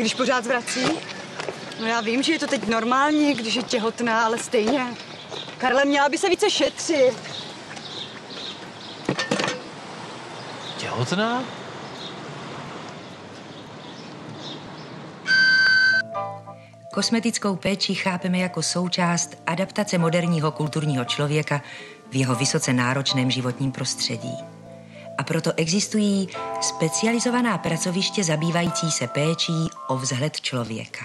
Když pořád zvrací? No já vím, že je to teď normální, když je těhotná, ale stejně. Karle, měla by se více šetřit. Těhotná? Kosmetickou péči chápeme jako součást adaptace moderního kulturního člověka v jeho vysoce náročném životním prostředí. A proto existují specializovaná pracoviště zabývající se péčí o vzhled člověka.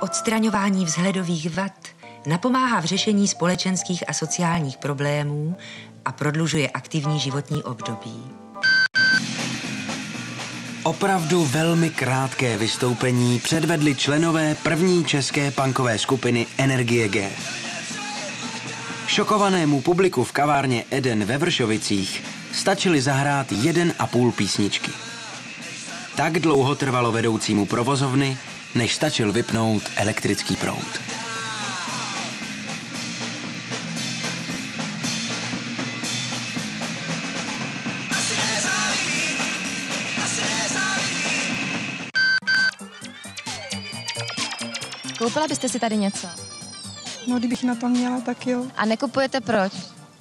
Odstraňování vzhledových vad napomáhá v řešení společenských a sociálních problémů a prodlužuje aktivní životní období. Opravdu velmi krátké vystoupení předvedli členové první české punkové skupiny Energie G. Šokovanému publiku v kavárně Eden ve Vršovicích stačili zahrát jeden a půl písničky. Tak dlouho trvalo vedoucímu provozovny, než stačil vypnout elektrický proud. Koupila byste si tady něco? No, kdybych na to měla, tak jo. A nekupujete proč?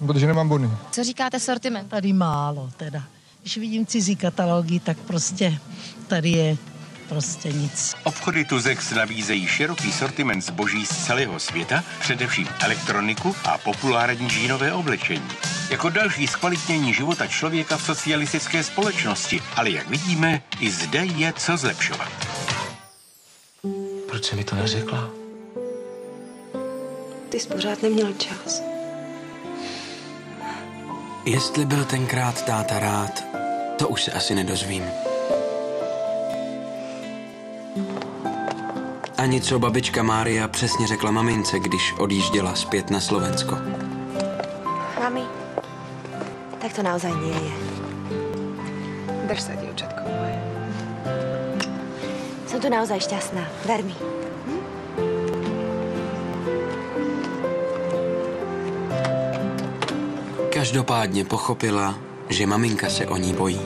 Protože nemám bony. Co říkáte sortiment? Tady málo teda. Když vidím cizí katalogy, tak prostě tady je prostě nic. Obchody Tuzex nabízejí široký sortiment zboží z celého světa, především elektroniku a populární žínové oblečení. Jako další zkvalitnění života člověka v socialistické společnosti, ale jak vidíme, i zde je co zlepšovat. Proč jsi mi to neřekla? Ty jsi pořád neměl čas. Jestli byl tenkrát táta rád, to už se asi nedozvím. Ani co babička Mária přesně řekla mamince, když odjížděla zpět na Slovensko. Mami, tak to naozaj nie je. Drž se, dievčatko moje. Som tu naozaj šťastná. Ver mi. Každopádně pochopila, že maminka se o ní bojí.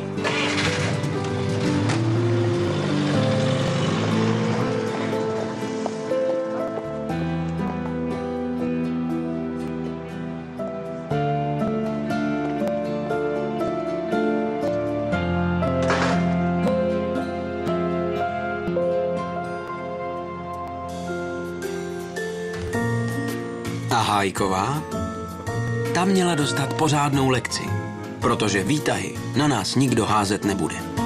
A? Ta měla dostat pořádnou lekci, protože výtahy na nás nikdo házet nebude.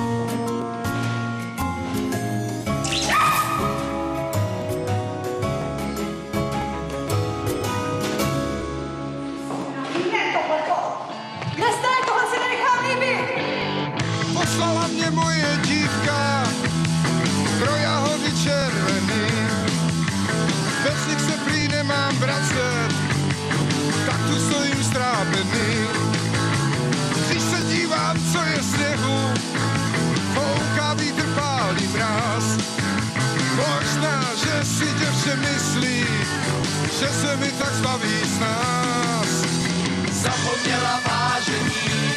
Si děvče myslí, že se mi tak zbaví z nás. Zapomněla vážení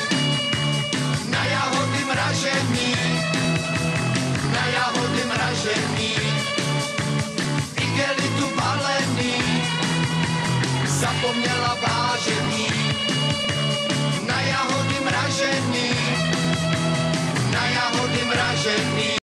na jahody mražení, na jahody mražení, igelitu balený, zapomněla vážení,